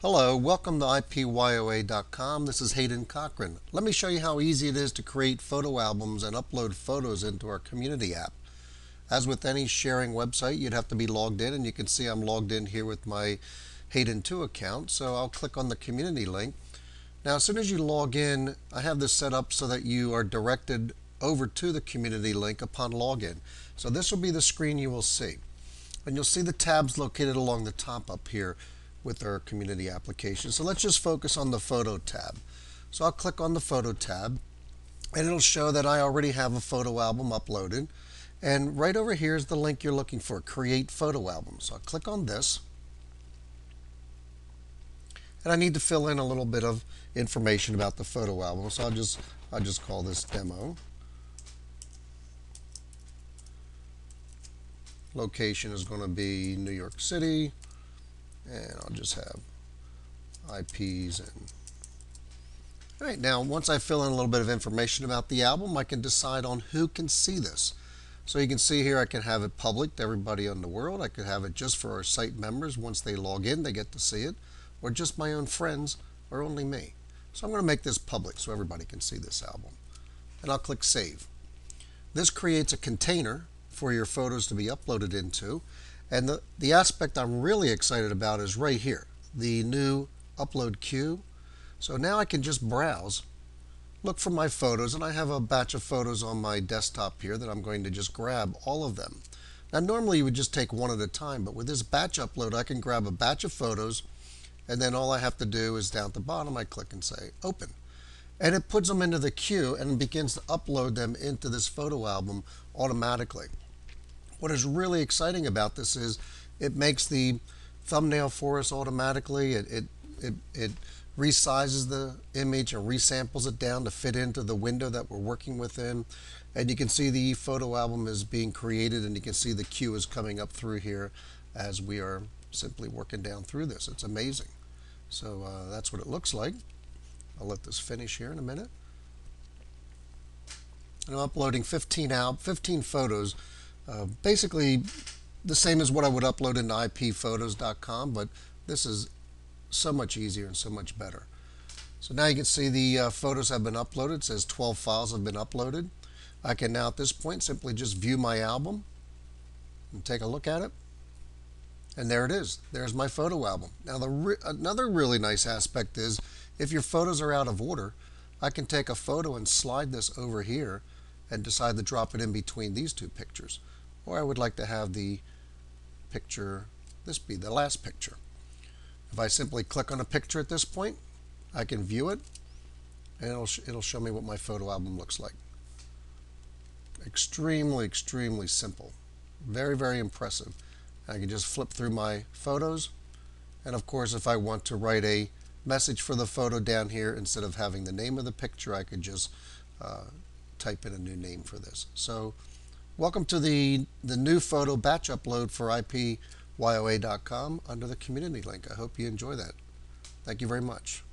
Hello, welcome to IPYOA.com. This is Hayden Cochran. Let me show you how easy it is to create photo albums and upload photos into our community app. As with any sharing website, you'd have to be logged in, and you can see I'm logged in here with my Hayden 2 account. So I'll click on the community link. Now, as soon as you log in, I have this set up so that you are directed over to the community link upon login. So this will be the screen you will see. And you'll see the tabs located along the top up here with our community application. So let's just focus on the photo tab. So I'll click on the photo tab and it'll show that I already have a photo album uploaded. And right over here is the link you're looking for, create photo album. So I'll click on this. And I need to fill in a little bit of information about the photo album. So I'll just, I'll just call this demo. Location is going to be New York City and I'll just have IPs and all right now once I fill in a little bit of information about the album I can decide on who can see this. So you can see here I can have it public to everybody in the world. I could have it just for our site members. Once they log in they get to see it. Or just my own friends or only me. So I'm going to make this public so everybody can see this album. And I'll click save. This creates a container for your photos to be uploaded into and the, the aspect I'm really excited about is right here, the new upload queue. So now I can just browse, look for my photos, and I have a batch of photos on my desktop here that I'm going to just grab all of them. Now normally you would just take one at a time, but with this batch upload I can grab a batch of photos and then all I have to do is down at the bottom I click and say open. And it puts them into the queue and begins to upload them into this photo album automatically. What is really exciting about this is it makes the thumbnail for us automatically. It, it, it, it resizes the image and resamples it down to fit into the window that we're working within. And you can see the photo album is being created and you can see the queue is coming up through here as we are simply working down through this. It's amazing. So uh, that's what it looks like. I'll let this finish here in a minute. And I'm uploading 15 out, 15 photos uh, basically the same as what I would upload into iphotos.com, but this is so much easier and so much better. So now you can see the uh, photos have been uploaded. It says 12 files have been uploaded. I can now at this point simply just view my album and take a look at it. And there it is. There's my photo album. Now the re another really nice aspect is if your photos are out of order, I can take a photo and slide this over here and decide to drop it in between these two pictures or I would like to have the picture, this be the last picture. If I simply click on a picture at this point, I can view it and it'll, sh it'll show me what my photo album looks like. Extremely, extremely simple. Very, very impressive. I can just flip through my photos and of course if I want to write a message for the photo down here instead of having the name of the picture I could just uh, type in a new name for this. So Welcome to the, the new photo batch upload for IPYOA.com under the community link. I hope you enjoy that. Thank you very much.